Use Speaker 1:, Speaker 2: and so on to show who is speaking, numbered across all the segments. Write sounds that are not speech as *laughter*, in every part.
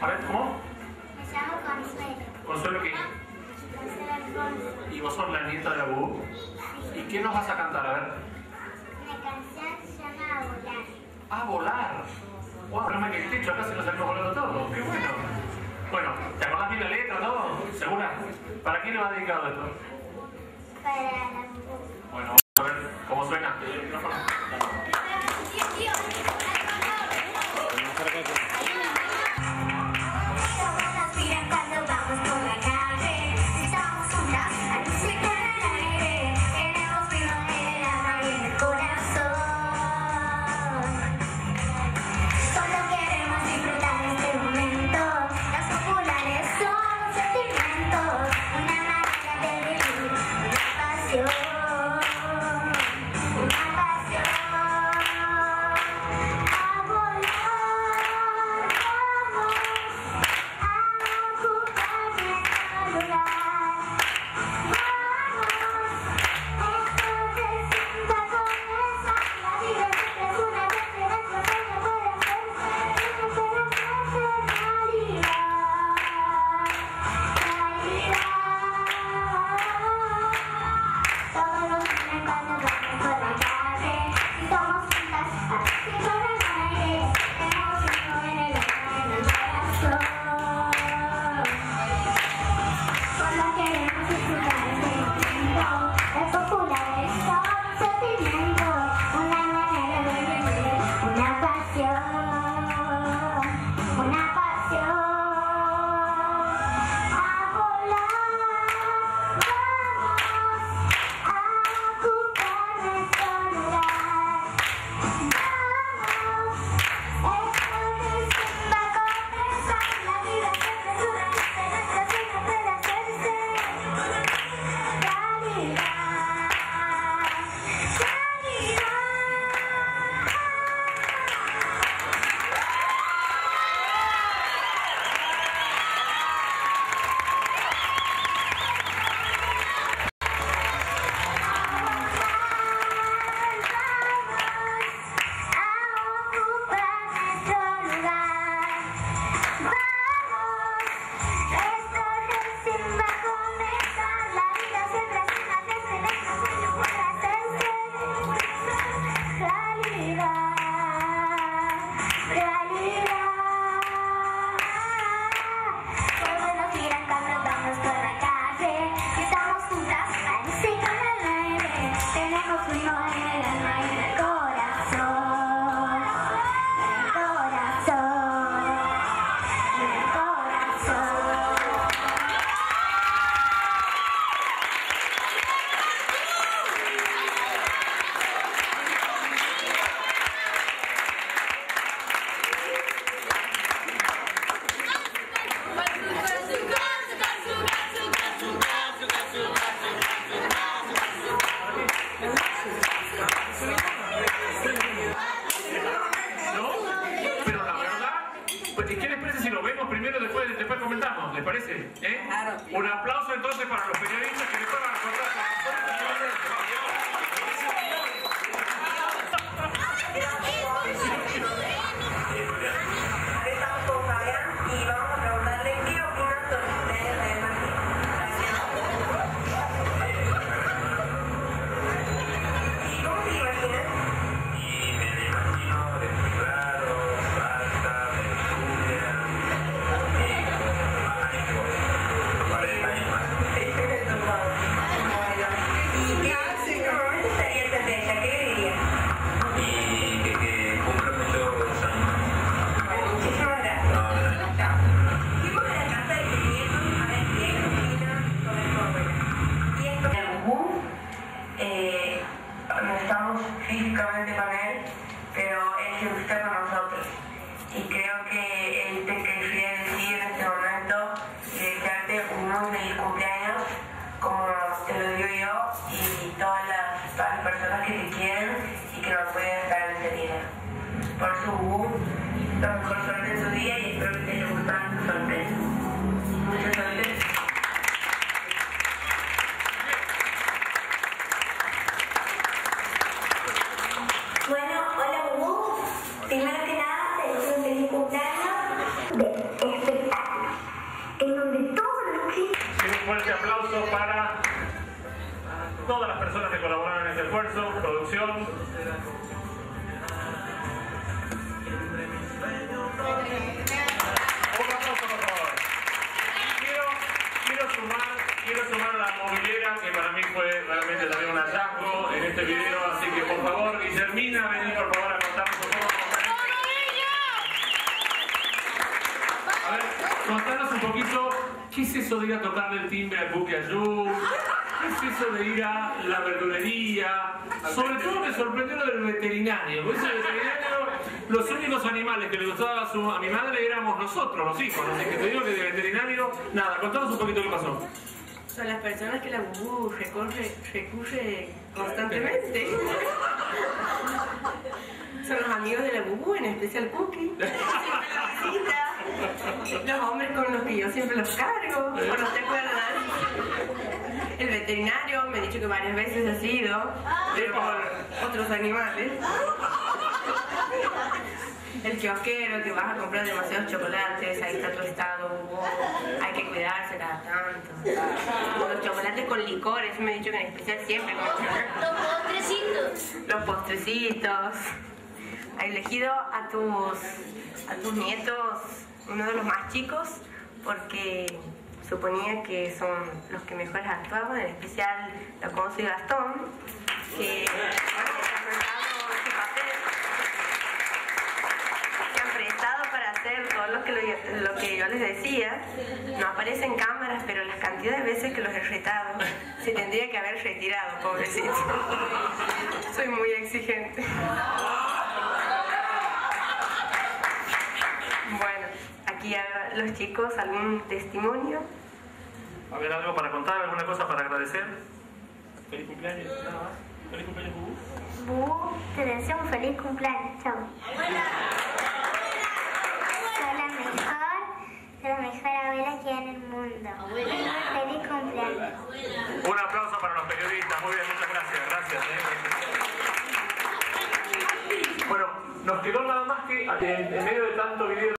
Speaker 1: A ver, ¿cómo?
Speaker 2: Me Consuelo.
Speaker 1: Qué? ¿Y vos sos la nieta de Abu? ¿Y qué nos vas a cantar? A ver.
Speaker 2: Una canción se llama A volar.
Speaker 1: ¡A volar! ¡Wow! Me quedé acá se nos ha todo. ¡Qué bueno! Bueno, ¿te acordás bien la letra, todo? ¿Segura? ¿Para quién lo va dedicado esto?
Speaker 2: Para la
Speaker 1: Bueno, vamos a ver cómo suena. Un
Speaker 3: por
Speaker 2: favor. Quiero, sumar, quiero sumar la movilera, que para mí fue realmente también un hallazgo en este video, así que por favor, Guillermina, vení por favor a contarnos un poco. A ver, contanos un poquito, ¿qué es eso de ir a tocarle el timbre al buque Ayú? ¿Qué es eso de ir a la verdulería? Sobre todo me sorprendió lo del veterinario, porque ese veterinario, los únicos animales que le gustaba a, su, a mi madre éramos nosotros, los hijos, así que te digo que de veterinario, nada, contanos un poquito qué pasó.
Speaker 4: Son las personas que la Bubú recurre, recurre constantemente. *laughs* Son los amigos de la Bubú, en especial Cookie. Siempre la visita. Los hombres con los que yo siempre los cargo. ¿O no te acuerdas? El veterinario me ha dicho que varias veces ha sido, pero por otros animales. El kiosquero, que vas a comprar demasiados chocolates, ahí está tu estado, hay que cuidarse cada tanto. Los chocolates con licores, me ha dicho que en especial siempre con.
Speaker 1: Los postrecitos.
Speaker 4: Los postrecitos. Ha elegido a tus, a tus nietos, uno de los más chicos, porque suponía que son los que mejores actuaban, en especial la Conce y Gastón, que han prestado su papel, han prestado para hacer todo lo que, lo que yo les decía. No aparecen cámaras, pero las cantidades de veces que los he retado, se tendría que haber retirado, pobrecito. Soy muy exigente. Bueno, aquí a los chicos, ¿algún testimonio?
Speaker 2: A ver, algo para contar, alguna cosa para agradecer. Feliz cumpleaños, nada más. Feliz cumpleaños, Bubú.
Speaker 1: Bu, te deseo un feliz cumpleaños. Chao. Soy la mejor, soy la mejor abuela que hay en el mundo. Feliz cumpleaños.
Speaker 2: Un aplauso para los periodistas, muy bien, muchas gracias, gracias. eh. Bueno, nos quedó nada más que en, en medio de tanto video.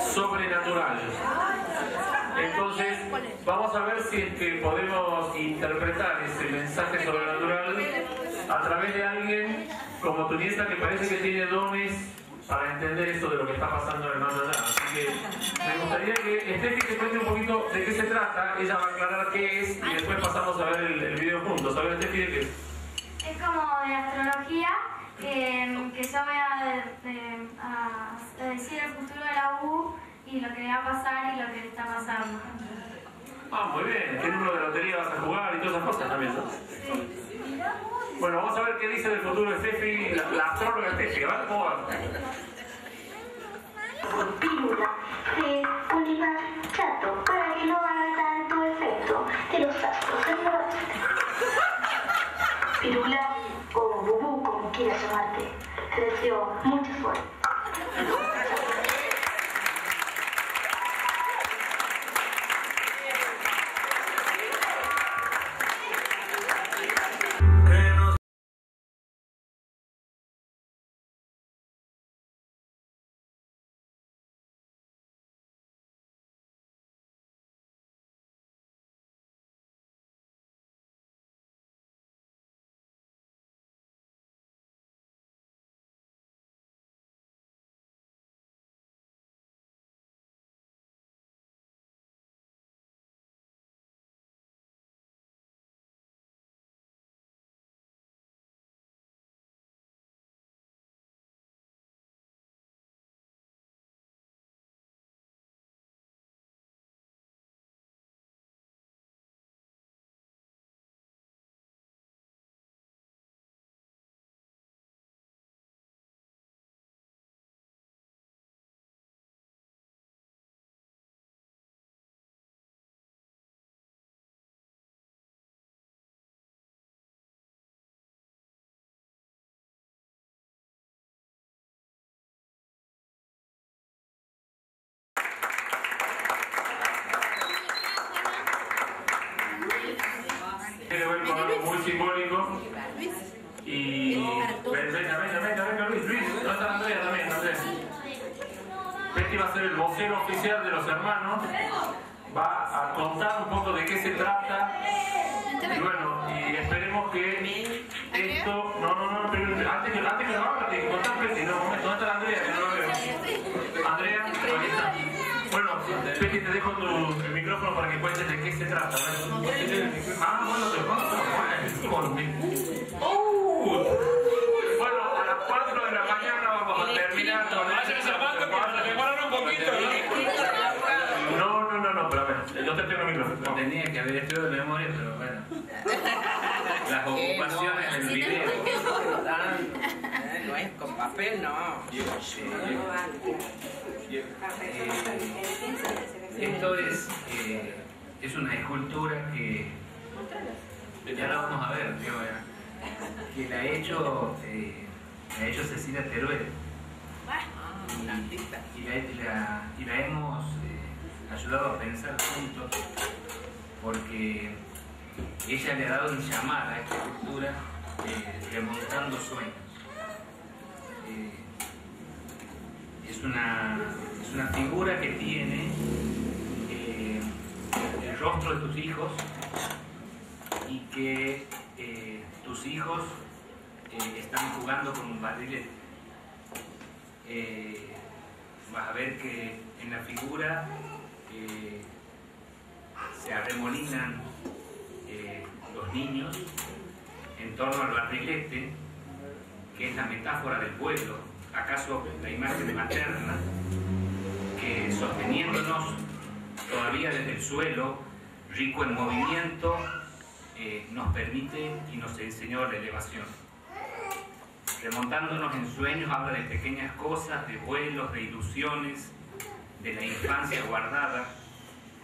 Speaker 2: Sobrenatural. Entonces, vamos a ver si es que podemos interpretar ese mensaje sobrenatural a través de alguien como tu nieta que parece que tiene dones para entender esto de lo que está pasando en el allá. Así que me gustaría que Steffi te cuente un poquito de qué se trata, ella va a aclarar qué es y después pasamos a ver el, el video juntos. Ver, Steffi, ¿de qué es?
Speaker 1: Es como de astrología, que, que yo voy a, eh, a- a decir el futuro de la U y lo que le va a pasar y lo que le está pasando.
Speaker 2: Ah, muy bien. ¿Qué número de lotería vas a jugar y todas esas cosas también? ¿no? Bueno, vamos a ver qué dice del futuro de Steffi, la, la astróloga Steffi. A ver cómo va.
Speaker 1: Pílula de Oliver Chato para que no haga tanto efecto de los astros. *laughs* Pirula o Quieras llamarte, te deseo mucha suerte.
Speaker 2: Vocero oficial de los hermanos, va a contar un poco de qué se trata. Y bueno, y esperemos que esto. No, no, no, pero antes que, antes que lo haga, te contar no, un momento, ¿dónde está Andrea? Que no lo veo. Andrea, ahí está. Bueno, Peti, te dejo tu, el micrófono para que cuentes de qué se trata. Ah, bueno, te conto. Bueno, Uh, bueno, a las 4 de la mañana vamos a terminar con
Speaker 5: Vayan zapando que se demoran un poquito, ¿no?
Speaker 2: No, no, no, no, pero a ver, yo te tengo el micrófono.
Speaker 6: Tenía que haber estudiado de memoria, pero bueno. Las ocupaciones del video.
Speaker 7: Eh, No papel, no.
Speaker 6: Esto es, eh, es una escultura que ya la vamos a ver, digo, que la ha hecho, eh, la ha hecho Cecilia Teruel. Y la, y la- y la hemos eh, ayudado a pensar juntos porque ella le ha dado un llamado a esta cultura eh, remontando sueños. Eh, es, una, es una figura que tiene eh, el rostro de tus hijos y que eh, tus hijos eh, están jugando con un barrilete. Vas a ver que en la figura se arremolinan los niños en torno al barrilete, que es la metáfora del vuelo, acaso la imagen materna, que sosteniéndonos todavía desde el suelo, rico en movimiento, eh, nos permite y nos enseñó la elevación remontándonos en sueños, habla de pequeñas cosas, de vuelos, de ilusiones, de la infancia guardada,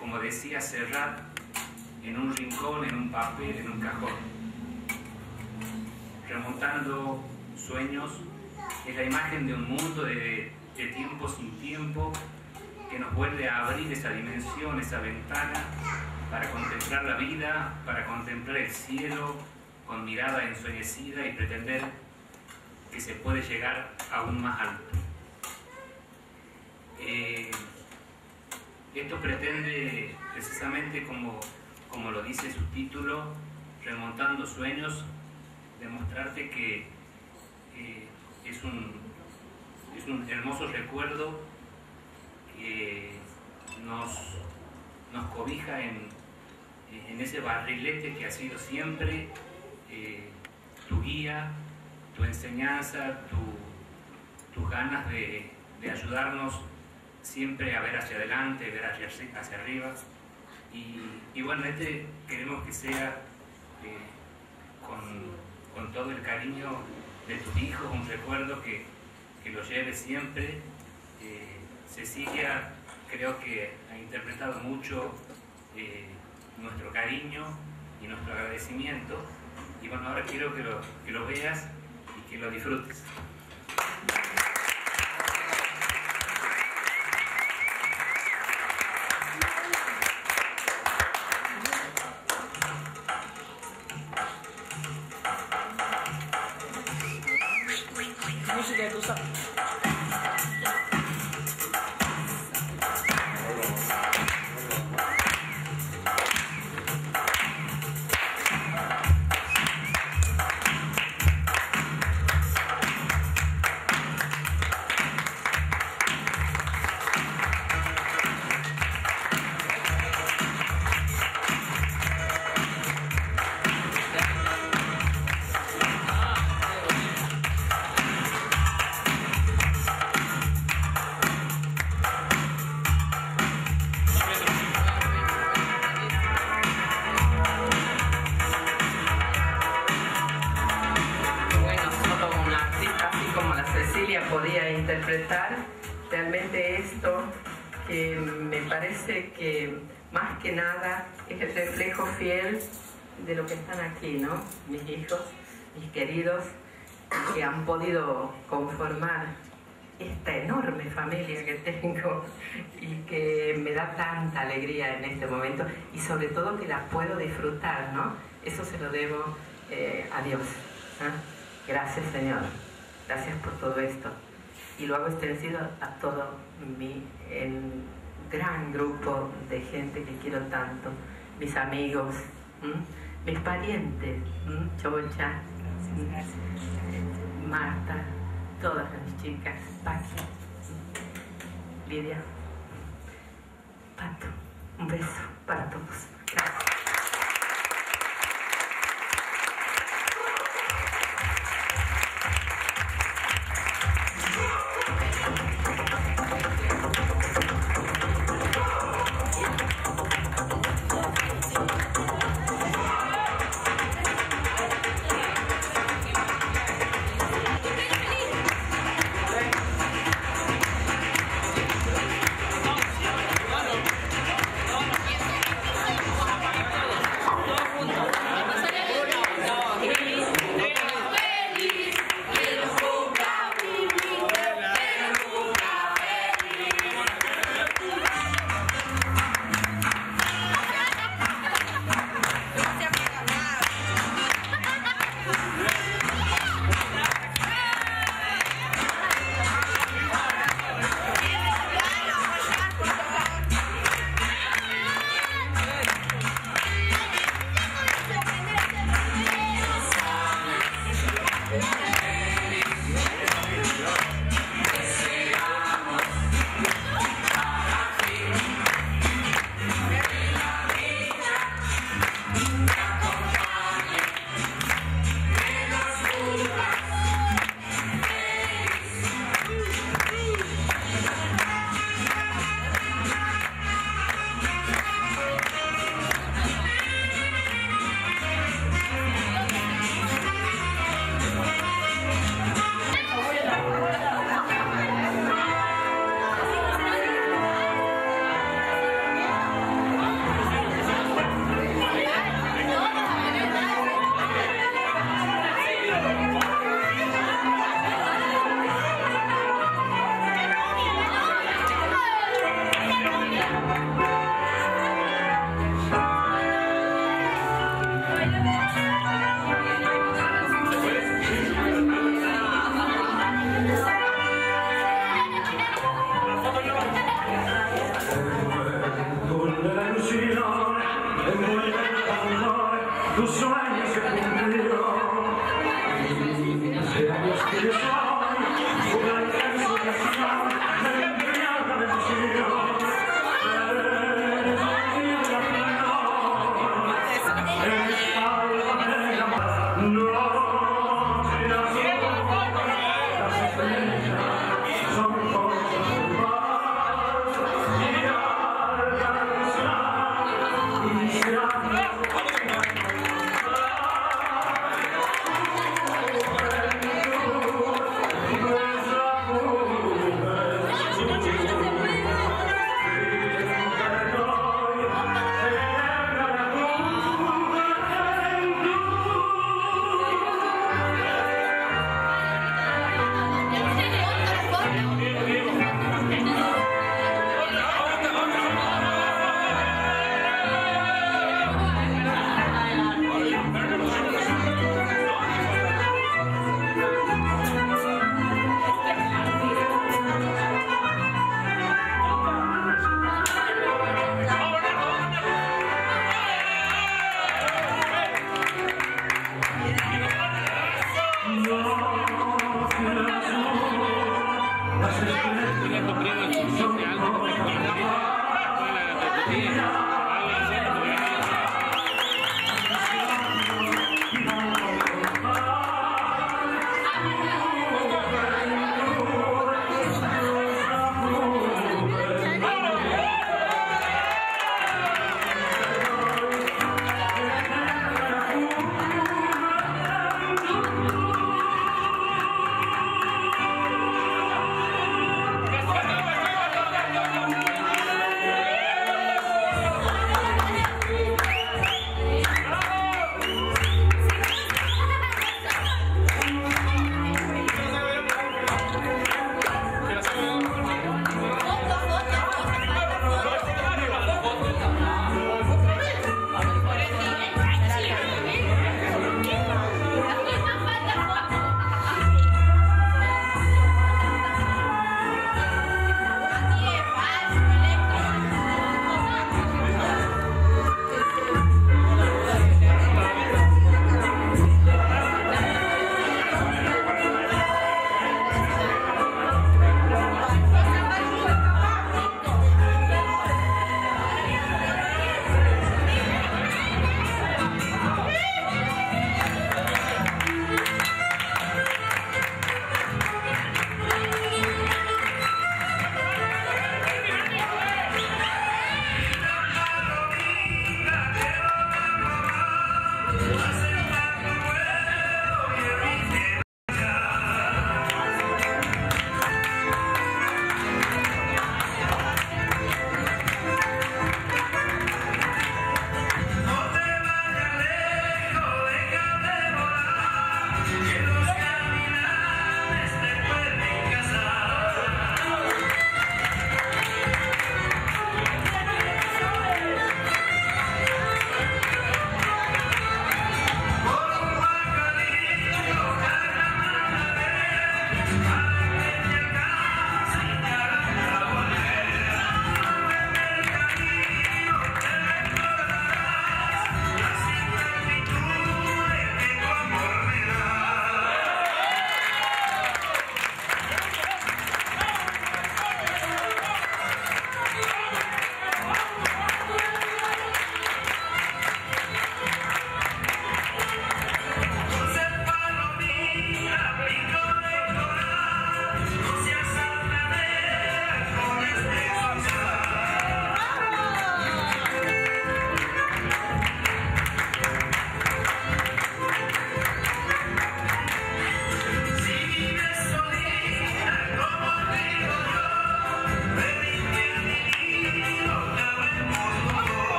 Speaker 6: como decía Serrat, en un rincón, en un papel, en un cajón. Remontando sueños es la imagen de un mundo de, tiempo sin tiempo que nos vuelve a abrir esa dimensión, esa ventana para contemplar la vida, para contemplar el cielo con mirada ensoñecida y pretender que se puede llegar aún más alto. Eh, esto pretende, precisamente como, como lo dice su título, Remontando Sueños, demostrarte que eh, es, un, es un hermoso recuerdo que nos, nos cobija en, en ese barrilete que ha sido siempre eh, tu guía, tu enseñanza, tu- tus ganas de, de ayudarnos siempre a ver hacia adelante, ver hacia, hacia arriba. Y, y bueno, este queremos que sea eh, con, con todo el cariño de tus hijos, un recuerdo que, que lo lleves siempre. Cecilia creo que ha interpretado mucho eh, nuestro cariño y nuestro agradecimiento. Y bueno, ahora quiero que lo, que lo veas y que lo disfrutes.
Speaker 7: Aquí, ¿no? Mis hijos, mis queridos, que han podido conformar esta enorme familia que tengo y que me da tanta alegría en este momento y sobre todo que la puedo disfrutar, ¿no? Eso se lo debo eh, a Dios. ¿ah? Gracias Señor, gracias por todo esto. y lo hago extensivo a todo mi gran grupo de gente que quiero tanto, mis amigos, mis parientes, Chocha, Marta, todas las chicas, Paqui, Lidia, Pato, un beso para todos.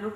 Speaker 8: Los.